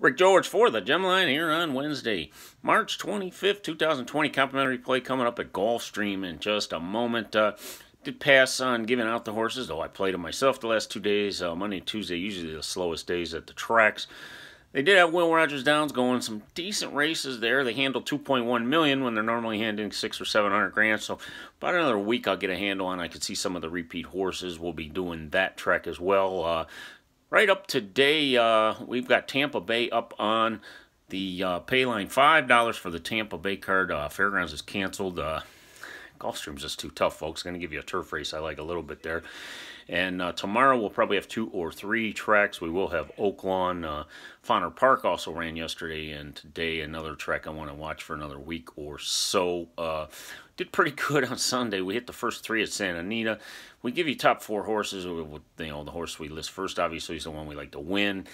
Rick George for the Gemline here on Wednesday, March 25th, 2020. Complimentary play coming up at Gulfstream in just a moment. Uh, did pass on giving out the horses, though I played them myself the last two days. Uh, Monday and Tuesday, usually the slowest days at the tracks. They did have Will Rogers Downs going some decent races there. They handled 2.1 million when they're normally handling six or 700 grand. So about another week, I'll get a handle on. I could see some of the repeat horses. We'll be doing that track as well. Uh, right up today, uh, we've got Tampa Bay up on the uh, pay line. $5 for the Tampa Bay card. Uh, Fairgrounds is canceled. Uh, Gulfstream's just too tough, folks. Going to give you a turf race I like a little bit there. And uh, tomorrow we'll probably have two or three tracks. We will have Oaklawn. Uh, Fonner Park also ran yesterday, and today another track I want to watch for another week or so. Uh, did pretty good on Sunday. We hit the first three at Santa Anita. We give you top four horses. You know, the horse we list first obviously is the one we like to win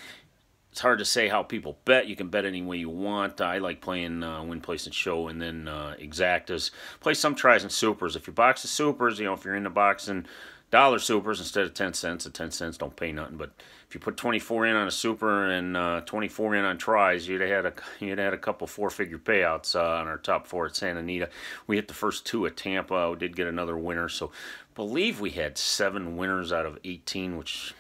it's hard to say how people bet. You can bet any way you want. I like playing uh, win, place, and show, and then uh, exactas. Play some tries and supers. If you box the supers, you know if you're into boxing dollar supers instead of 10 cents. At 10 cents, don't pay nothing. But if you put 24 in on a super and uh, 24 in on tries, you'd have had a you'd have had a couple four-figure payouts uh, on our top four at Santa Anita. We hit the first two at Tampa. We did get another winner. So, believe we had seven winners out of 18, which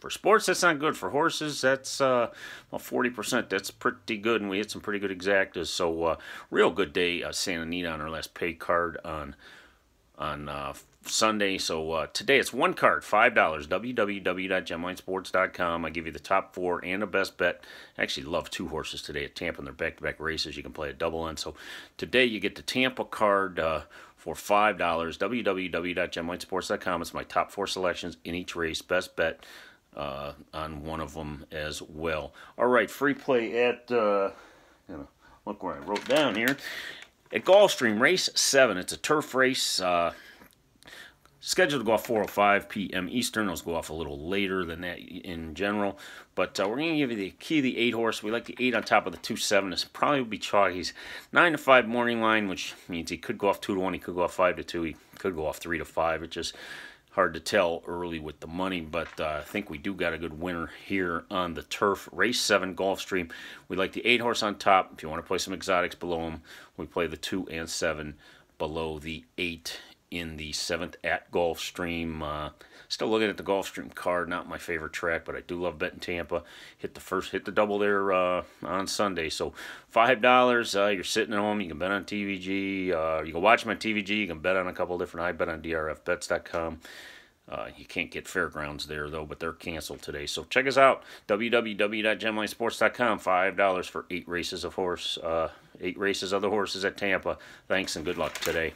for sports that's not good. For horses, that's uh, well 40%. That's pretty good, and we hit some pretty good exactas. So, uh, real good day, uh, Santa Anita on our last pay card on on uh, Sunday. So uh, today it's one card, $5, www.gemlinesports.com. I give you the top four and a best bet. I actually love two horses today at Tampa, and they're back-to-back races. You can play a double on. So today you get the Tampa card uh, for $5, www.gemlinesports.com. It's my top four selections in each race, best bet uh, on one of them as well. All right, free play at, uh, you know, look where I wrote down here. At Gulfstream, race 7. It's a turf race. Uh, scheduled to go off 4:05 p.m. Eastern. Those go off a little later than that in general. But uh, we're going to give you the key of the eight horse. We like the eight on top of the two seven. This probably would be He's nine to five morning line, which means he could go off two to one. He could go off five to two. He could go off three to five. It just hard to tell early with the money, but uh, I think we do got a good winner here on the turf. Race 7 Gulfstream. We like the 8 horse on top. If you want to play some exotics below them, we play the 2 and 7 below the 8 in the seventh at Gulfstream. Uh, still looking at the Gulfstream card. Not my favorite track, but I do love betting Tampa. Hit the first, hit the double there uh, on Sunday. So five dollars. Uh, you're sitting at home. You can bet on TVG. Uh, you can watch my TVG. You can bet on a couple different. I bet on DRFBets.com. Uh, you can't get fairgrounds there though, but they're canceled today. So check us out www.gemlinesports.com. Five dollars for eight races of horse, uh, eight races of the horses at Tampa. Thanks and good luck today.